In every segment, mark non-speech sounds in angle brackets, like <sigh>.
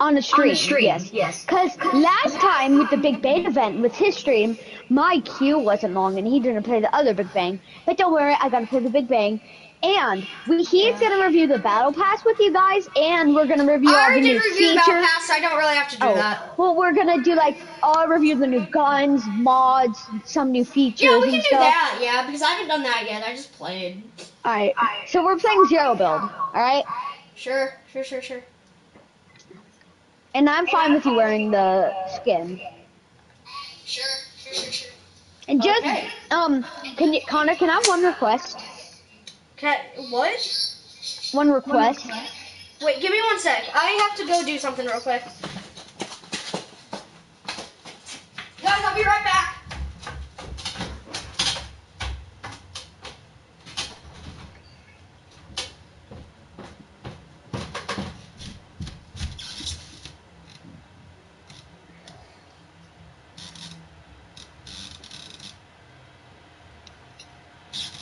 On the stream. On the stream, yes. yes. Because last time with the Big Bang event with his stream, my queue wasn't long and he didn't play the other Big Bang. But don't worry, I gotta play the Big Bang. And we, he's gonna review the Battle Pass with you guys, and we're gonna review I all the already new review features. Battle Pass, so I don't really have to do Oh, that. well, we're gonna do like I'll review the new guns, mods, some new features Yeah, we and can do stuff. that, yeah, because I haven't done that yet. I just played. All right, so we're playing zero build. All right, Sure, sure, sure, sure. And I'm fine with you wearing the skin. Sure, sure, sure, sure. And just Okay. um, can you, Connor? Can I have one request? Can what? One request. Wait, give me one sec. I have to go do something real quick. Guys, I'll be right back.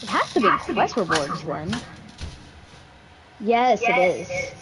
It has to be quest rewards then. Yes, it is.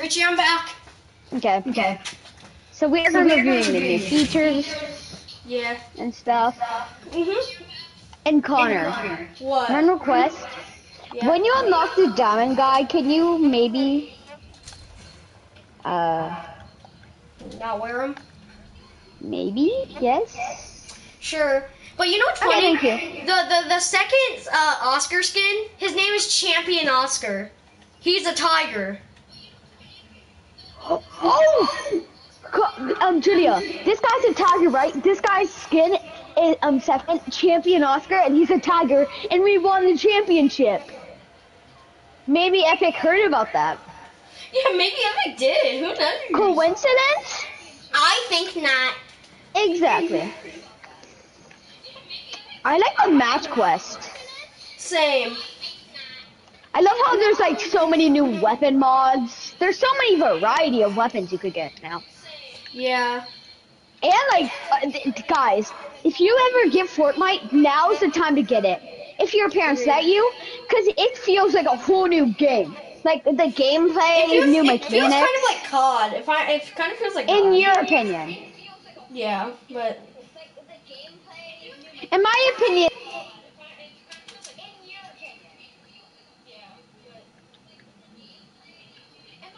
Richie, I'm back. Okay. Okay. So we're reviewing the new features Yeah. and stuff. Mhm. And Connor, What? one request. Yeah. When you unlock the diamond guy, can you maybe uh Not wear them? maybe? Yes? Sure. But you know what's Okay, funny? you. The the the second uh, Oscar skin, his name is Champion Oscar. He's a tiger. Oh! Um, Julia, this guy's a tiger, right? This guy's skin is um second champion Oscar, and he's a tiger, and we won the championship. Maybe Epic heard about that. Yeah, maybe Epic did. Who knows? Coincidence? I think not. Exactly. I like the match quest. Same. I love how there's like so many new weapon mods. There's so many variety of weapons you could get now. Yeah. And like, uh, th- guys, if you ever get Fortnite, now's the time to get it. If your parents let you, because it feels like a whole new game. Like the gameplay, feels, new it feels mechanics. kind of like COD. If I, it kind of feels like. in COD. your opinion, Yeah, but in my opinion,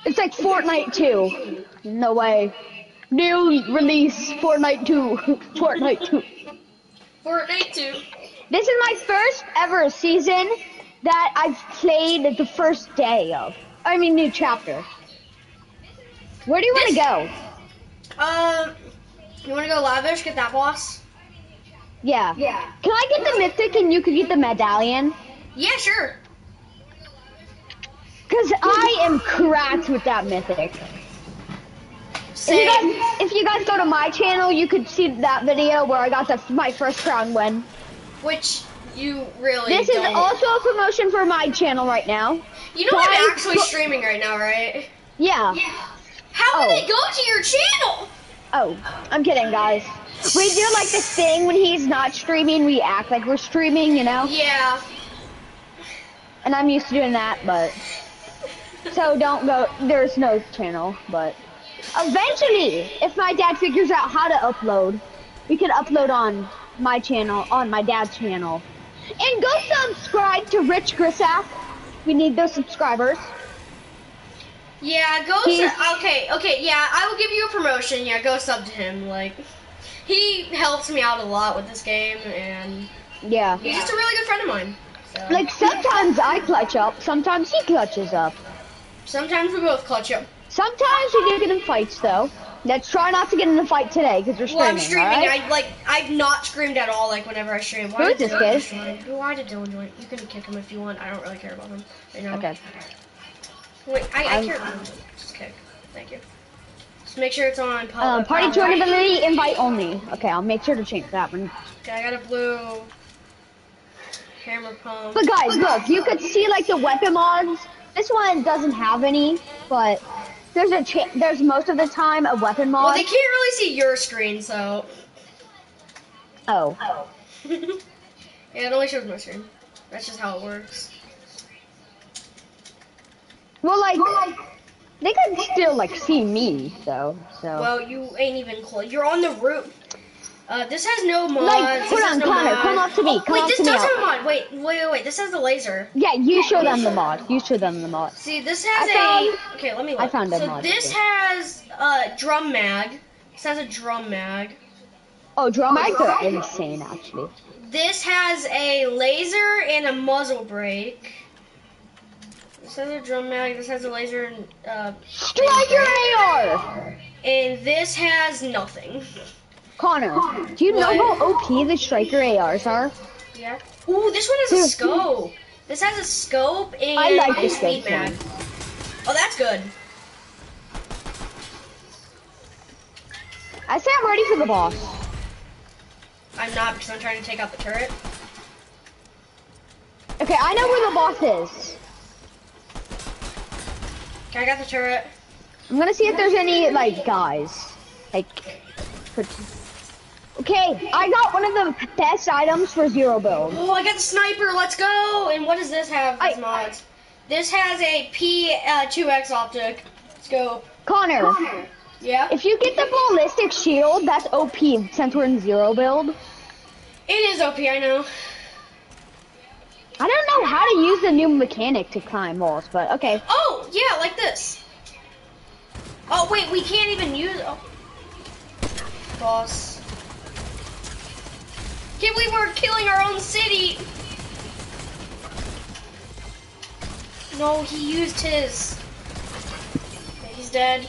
it's like Fortnite 2. No way. New release Fortnite 2. <laughs> Fortnite 2. Fortnite 2. This is my first ever season that I've played the first day of. I mean, new chapter. Where do you want to go? Um, you want to go lavish? Get that boss? Yeah. Yeah. Can I get the mythic and you can get the medallion? Yeah, sure. Because I am cracked with that mythic. If you, guys, if you guys go to my channel, you could see that video where I got the, my first crown win. Which you really. This is don't. also a promotion for my channel right now. You know I'm actually streaming right now, right? Yeah. How Oh. did they go to your channel? Oh, I'm kidding, guys. We do like this thing when he's not streaming, we act like we're streaming, you know? Yeah. And I'm used to doing that, but. So don't go. There's no channel, but. Eventually, if my dad figures out how to upload, we can upload on my channel, on my dad's channel. And go subscribe to Rich Grisak. We need those subscribers. Yeah, go. Okay, okay, yeah, I will give you a promotion. Yeah, go sub to him. Like, he helps me out a lot with this game, and Yeah. he's just a really good friend of mine. So. Like sometimes I clutch up, sometimes he clutches up. Sometimes we both clutch up. Sometimes we do get in fights though. Let's try not to get in a fight today because we're streaming. Well, I'm streaming. alright? I like I've not screamed at all. Like whenever I stream. Who is this kid? join? Why did Dylan join? You can kick him if you want. I don't really care about him. Right now. Okay. Wait, I, I care. Just kick. Thank you. Just make sure it's on. Public, Um, party joinability invite only. Okay, I'll make sure to change that one. Okay, I got a blue hammer pump. But guys, look, you could see like the weapon mods. This one doesn't have any, but there's a cha- there's most of the time a weapon mod. Well, they can't really see your screen, so. oh, oh. <laughs> yeah, it only shows my screen. That's just how it works. well, like they could still like see me though. So Well, you ain't even close. You're on the roof. Uh, this has no mods. Like, this hold on, no Connor, mods. come up to me, Oh, come wait, up this to me does out. have a mod. Wait, wait, wait, wait. This has the laser. yeah, you show them the mod. You show them the mod. See, this has I a. found- okay, let me look. I found a so mod, this too. has a drum mag. This has a drum mag. Oh, drum mags are insane actually. This has a laser and a muzzle brake. This has a drum mag. This has a laser and uh, Striker AR. and this has nothing. Connor, do you know how OP the striker ARs are? Yeah. Ooh, this one has a scope. This has a scope and I like the speed scope mag. Oh, that's good. I say I'm ready for the boss. I'm not because I'm trying to take out the turret. Okay, I know where the boss is. Okay, I got the turret. I'm gonna see if there's any like guys. Like, put- okay, I got one of the best items for zero build. Oh, I got the sniper. Let's go. And what does this have? These I- mods. This has a P2X uh, optic scope. Connor. Connor, Yeah. if you get the ballistic shield, that's OP since we're in zero build. It is OP. I know. I don't know how to use the new mechanic to climb walls, but okay. Oh, yeah, like this. Oh, wait, we can't even use. Oh. Boss. Can't believe we're killing our own city. No, he used his. Okay, he's dead.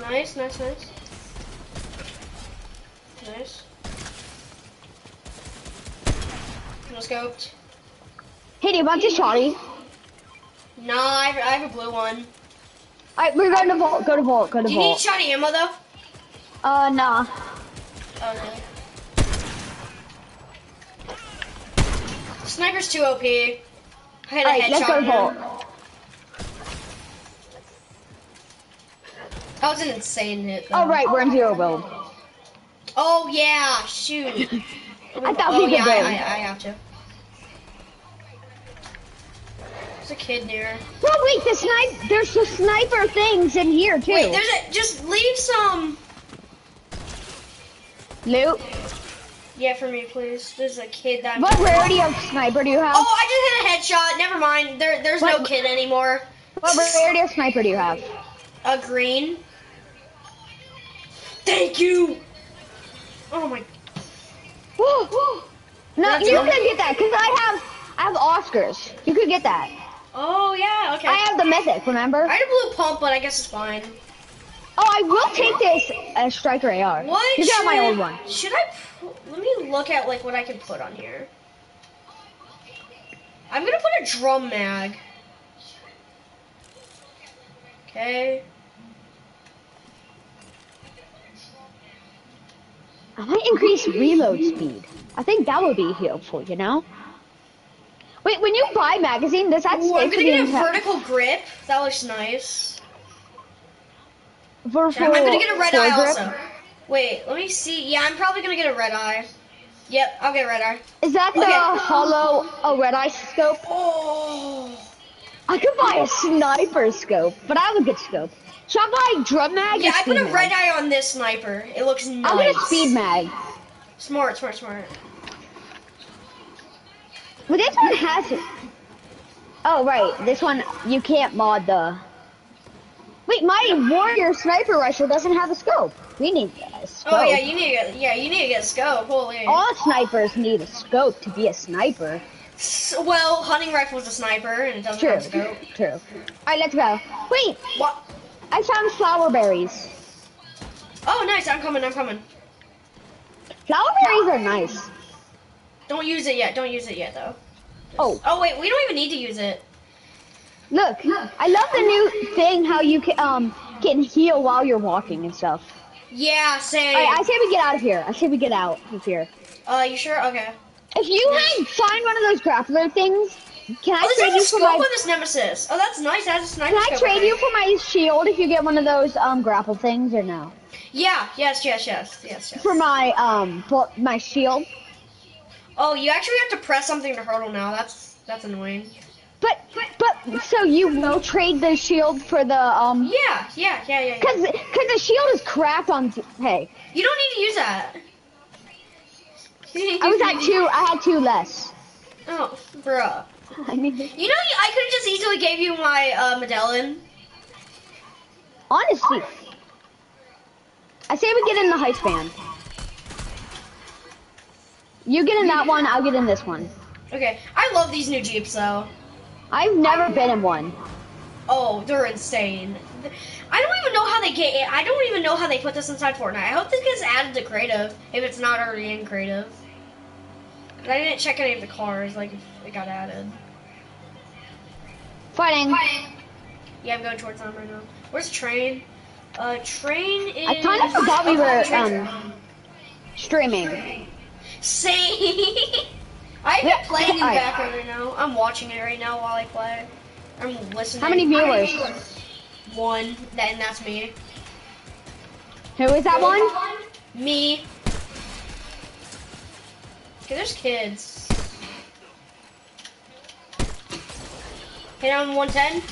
Nice, nice, nice. Nice. No scoped. Hey, do you want this shotty? No, I have, I have a blue one. Alright, we're going to vault. Go to vault. Go to Do you need vault. shot ammo though? Uh, nah. Okay. Sniper's too OP. I had a headshot. let's go to on him. vault. That was an insane hit. Though. Oh, right, we're in zero build. Oh yeah, shoot. I thought oh we could yeah, I. I, I have to. There's a kid near. Well, wait, the snipe. There's the sniper things in here too. Wait, there's a. Just leave some. Loot. Yeah, for me, please. There's a kid that. What rarity of sniper do you have? Oh, I just hit a headshot. Never mind. There, there's no kid anymore. What rarity of sniper do you have? A green. Thank you. Oh my. <gasps> no, you can get that because I have I have Oscars. You could get that. Oh yeah. Okay. I have the mythic. Remember? I had a blue pump, but I guess it's fine. Oh, I will take this as striker AR. What? You got my old one. Should I? Let me look at like what I can put on here. I'm gonna put a drum mag. Okay. I might increase reload speed. I think that would be helpful. You know. Wait, when you buy magazine, does that Ooh, I'm gonna get a vertical grip. That looks nice. For, I'm gonna get a red eye grip? also. Wait, let me see. Yeah, I'm probably gonna get a red eye. Yep, I'll get a red eye. Is that the Okay. hollow oh red eye scope? Oh. I could buy a sniper scope, but I have a good scope. Should I buy drum mag? Yeah, I put a mag? red eye on this sniper. It looks nice. I'll get a speed mag. Smart, smart, smart. But this one has it. Oh right, this one you can't mod the. Wait, my warrior sniper rifle doesn't have a scope. We need a scope. Oh yeah, you need to get yeah, you need to get a scope. Holy. All snipers need a scope to be a sniper. S- well, hunting rifle is a sniper and it doesn't True. have a scope. True. All right, let's go. Wait, What? I found flower berries. Oh, nice. I'm coming. I'm coming. Flower berries are nice. Don't use it yet. Don't use it yet, though. Oh, Oh wait, we don't even need to use it. Look! I love the new thing how you can um can heal while you're walking and stuff. Yeah, same. Right, I say we get out of here. I say we get out of here. uh, you sure? Okay. If you had find one of those grappler things, can I Oh, trade you for my? this nemesis. Oh, that's nice. That's a sniper Can I trade you for my shield if you get one of those um grapple things or no? Yeah. Yes. Yes. Yes. Yes. Yes. For my um my shield. Oh, you actually have to press something to hurdle now. That's that's annoying. But but so you will trade the shield for the um Yeah. Yeah. Yeah. Yeah. yeah. Cause, cause the shield is crap on. Hey, You don't need to use that. <laughs> I was at two. I had two less. Oh, bruh. I mean, You know, I could have just easily gave you my uh, medallion. honestly, I say we get in the heist band. You get in that one. I'll get in this one. Okay, I love these new Jeeps though. I've never been in one. Oh, they're insane. I don't even know how they get it. I don't even know how they put this inside Fortnite. I hope this gets added to creative if it's not already in creative. 'Cause I didn't check any of the cars, like if it got added. Fighting. Yeah, I'm going towards them right now. Where's train? Uh, train is. I kind of forgot we were um streaming. Same. <laughs> I have playing in the background right now. I'm watching it right now while I play. I'm listening. How many viewers? One. And that's me. Who is that one? Me. Okay, there's kids. Hit on 110.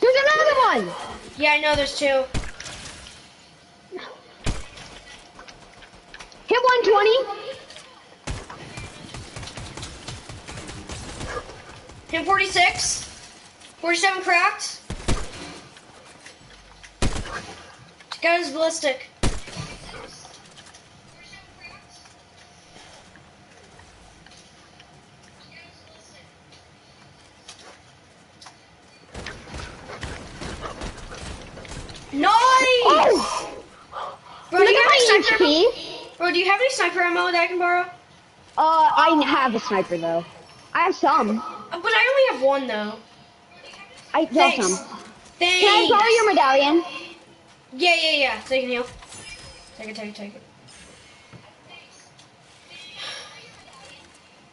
There's another one. Yeah, I know there's two. Hit 120. Hit 46. 47 cracked. Got his ballistic. Nice! Oh, Bro, do you have any sniper? HP. Bro, do you have any sniper ammo that I can borrow? Uh, I have a sniper though. I have some. Uh, But I only have one though. I Thanks. some. Thanks. Can I borrow your medallion? Yeah, yeah, yeah. Take it, Neil. Take it, take it, take it.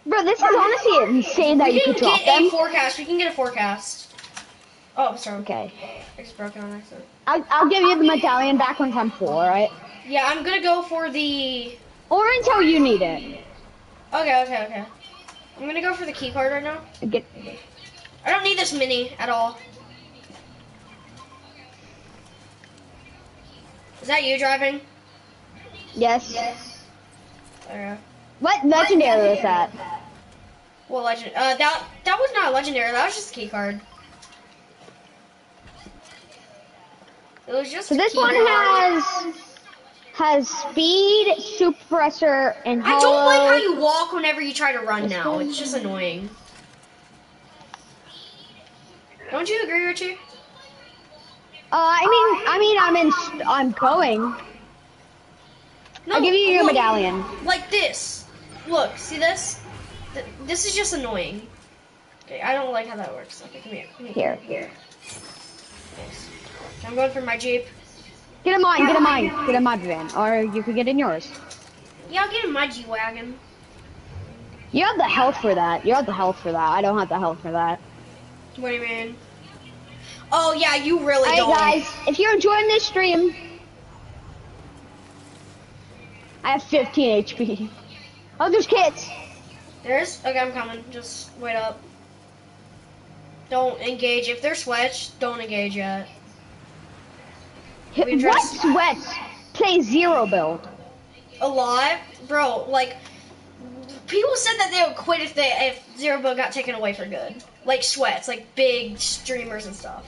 Bro, this is honestly insane that We you can could drop get a forecast. We can get a forecast. Oh, sorry. Okay. I just broke it on accident. I'll, I'll give you the medallion back once I'm full, alright? Yeah, I'm gonna go for the. Or until you need it. Okay, okay, okay. I'm gonna go for the key card right now. Get, I don't need this mini at all. Is that you driving? yes. Okay. What legendary was that? What legend? Uh, that that was not a legendary. That was just a key card. It was just. So this one card. has has speed, suppressor, and I don't like how you walk whenever you try to run now. It's just annoying. Don't you agree, Richie? Uh, I mean, I mean, I'm in. I'm going. No, I'll give you your look, medallion. Like this. Look, see this? Th- This is just annoying. Okay, I don't like how that works. Okay, come here. Come here. Here, here. I'm going for my Jeep. Get in mine. Get in mine. Get in my van, or you could get in yours. Yeah, I'll get in my G-Wagon. You have the health for that. You have the health for that. I don't have the health for that. What do you mean? Oh, yeah, you really Alright, don't. Hey guys, if you're enjoying this stream, I have 15 HP. Oh, there's kids. There's? Okay, I'm coming. Just wait up. Don't engage. If they're sweats, don't engage yet. We what sweats? Play zero build. A lot? Bro, like, people said that they would quit if they if Zero Build got taken away for good. Like sweats, like big streamers and stuff.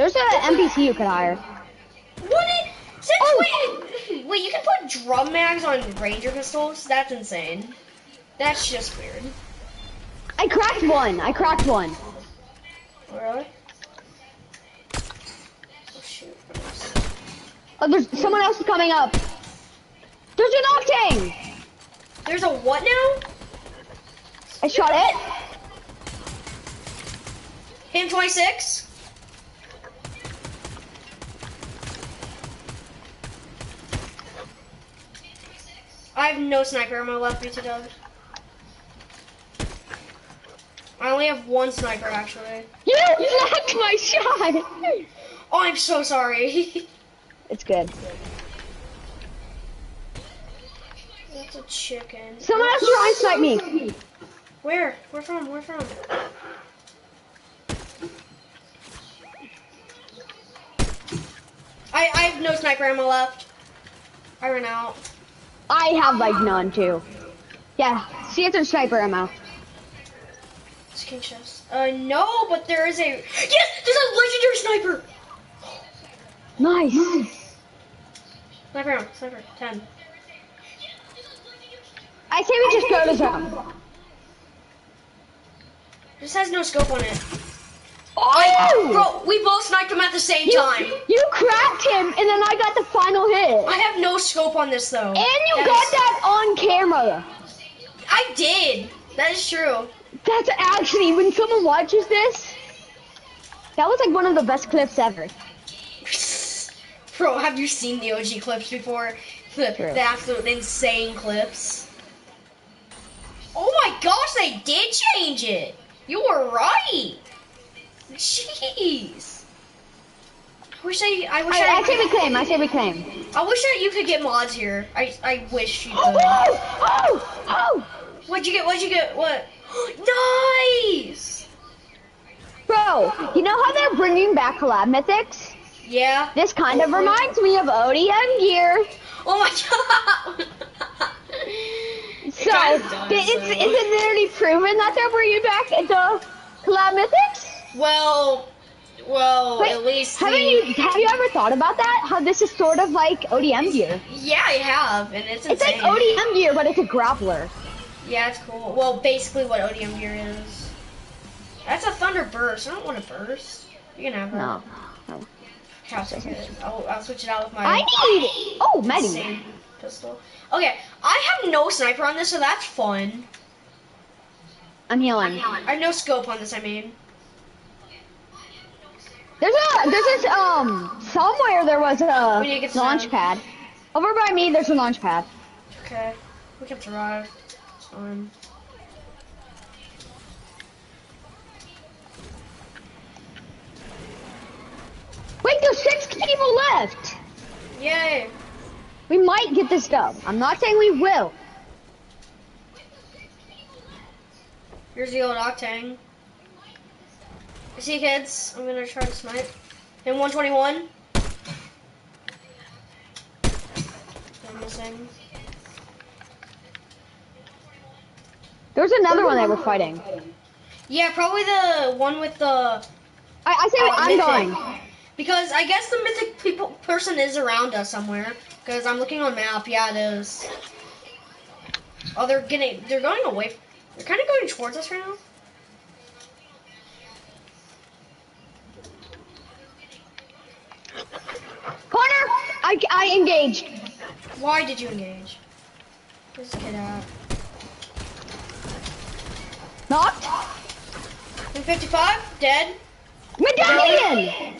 There's an NPC you could hire. What? It, since oh. wait, wait, you can put drum mags on ranger pistols? That's insane. That's just weird. I cracked one. I cracked one. Really? Oh. Oh, there's someone else is coming up. There's an octane. There's a what now? I shot it. Him 26. I have no sniper ammo left, me to Doug. I only have one sniper, actually. You blocked my shot! Oh, I'm so sorry. <laughs> it's good. That's a chicken. Someone else try snipe me. Where? Where from? Where from? I I have no sniper ammo left. I ran out. I have like none too. Yeah, see if a sniper ammo. King chest. Uh, no, but there is a. Yes, there's a legendary sniper. Nice. nice. Sniper round, sniper, ten. I say we just go to zone. This has no scope on it. Oh! Bro, we both sniped him at the same you, time. You cracked him, and then I got the final hit. I have no scope on this though. And you that got is... that on camera. I did. That is true. That's actually, when someone watches this, that was like one of the best clips ever. <laughs> Bro, have you seen the OG clips before? The, the absolute insane clips. Oh my gosh, they did change it. You were right. Jeez. I wish I. I wish I. I, I say we claim. I say we claim. I wish that you could get mods here. I. I wish you oh, could. Oh! Oh! Oh! What'd you get? What'd you get? What? <gasps> nice! Bro, you know how they're bringing back collab mythics? Yeah. This kind of oh reminds me of ODM gear. Oh my <laughs> god! so, it does, it's, so. is it literally proven that they're bringing back the collab mythics? Well, well, at least haven't the... you have you ever thought about that? How this is sort of like ODM gear? Yeah, I have, and it's insane. It's like ODM gear, but it's a grappler. Yeah, it's cool. Well, basically what ODM gear is. That's a Thunder Burst. I don't want to burst. You can have that. No. no. I'll, I'll switch it out with my. I need. Oh, Medi. Pistol. Okay, I have no sniper on this, so that's fun. I'm healing. I have no scope on this. I mean. There's a there's this um somewhere there was a launch pad. Over by me, there's a launch pad. Okay, we can survive on. Wait, there's six people left! Yay! We might get this dub. I'm not saying we will. Here's the old Octane. You see, kids? I'm gonna try to snipe. In 121. I'm missing. There's another one that we're fighting. Yeah, probably the one with the. I, I say uh, I'm going. Because I guess the mythic people person is around us somewhere. Because I'm looking on map. Yeah, it is. Oh, they're getting. They're going away. They're kind of going towards us right now. I, engaged. Why did you engage? This kid at? Knocked. 55, dead. Medallion!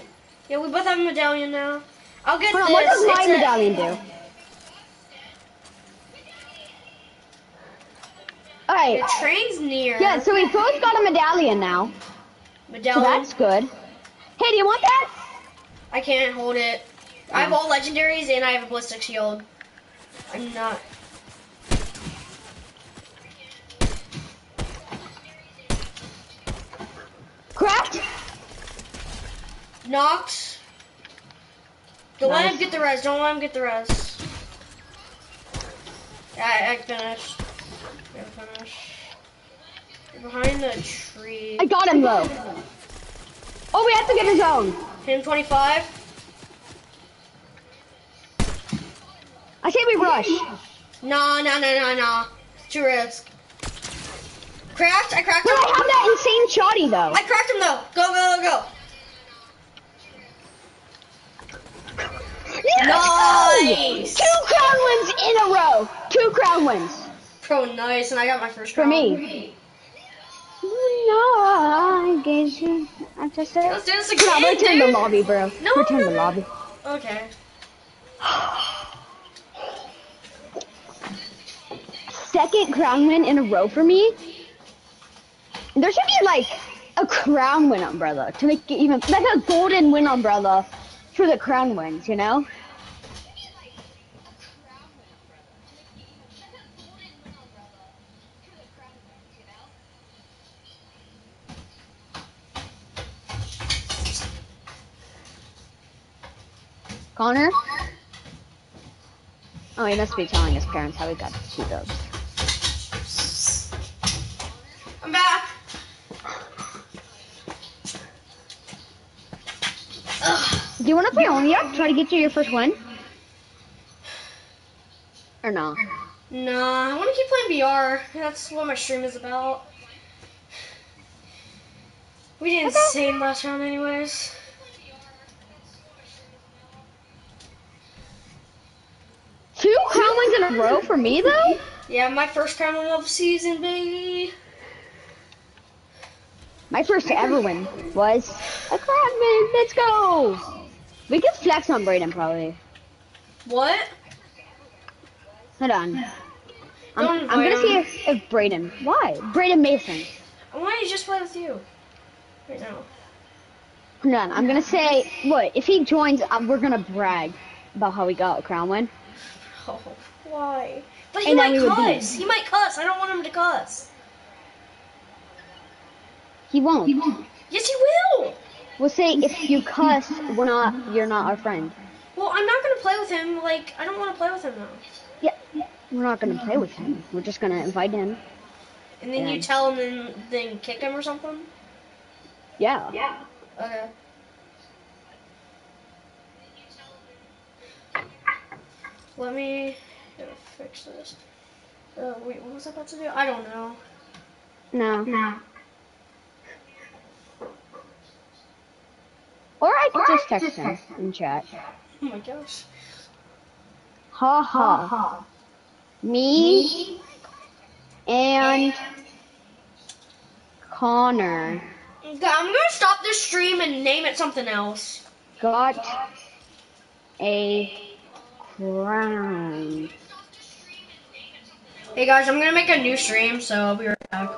Yeah, we both have a medallion now. I'll get Hold this. On, what does my medallion do? Alright. The train's near. Yeah, so we both got a medallion now. Medallion. So that's good. Hey, do you want that? I can't hold it. I have all legendaries and I have a ballistic shield. I'm not Cracked. Knocked. Don't nice. let him get the res. Don't let him get the res. I, I finished. Yeah, finish. behind the tree. I got him though. Oh, we have to get his own. Him 25. I say we rush. Nah, no, no, no. nah. Too risk. Cracked. I cracked But him. I have that insane shoddy though. I cracked him though. Go, go, go, go. Yes! Nice. Two crown wins in a row. Two crown wins Pro, nice. And I got my first for crown. me. No, I guess you. I just said. Let's do this again, return the lobby, bro. No, return no, the lobby. Okay. Second crown win in a row for me. There should be like a crown win umbrella to make it even like a golden win umbrella for the crown wins, you know? Connor? Oh, he must be telling his parents how he got two dubs. I'm back. Ugh. Do you want to play only up? Try to get you your first win? Or no? Nah, I want to keep playing BR. That's what my stream is about. We did insane last round, anyways. Two crown wins in a row for me though? Yeah, my first crown win of the season, baby. My first ever win was a crown win. Let's go. We could flex on Brayden probably. What? Hold on. I'm, I'm gonna see if, if Brayden. Why? Brayden Mason. Why don't you just play with you? Right now. Hold on. I'm gonna say what if he joins? Uh, we're gonna brag about how we got a crown win. <laughs> Oh, why? But he And might we would beat cuss. He might cuss. I don't want him to cuss. He won't. He won't. Yes, he will. We'll say if you cuss, we're not. You're not our friend. Well, I'm not gonna play with him. Like, I don't want to play with him though. Yeah. We're not gonna play with him. We're just gonna invite him. And then you tell him, then then kick him or something. Yeah. Yeah. Okay. Let me fix this. Uh, wait, what was I about to do? I don't know. No. No. Or I could just text him in chat. Oh my gosh. Ha ha. Me and Connor Okay, I'm gonna stop this stream and name it something else. got a crown. Hey guys, I'm gonna make a new stream, so I'll be right back.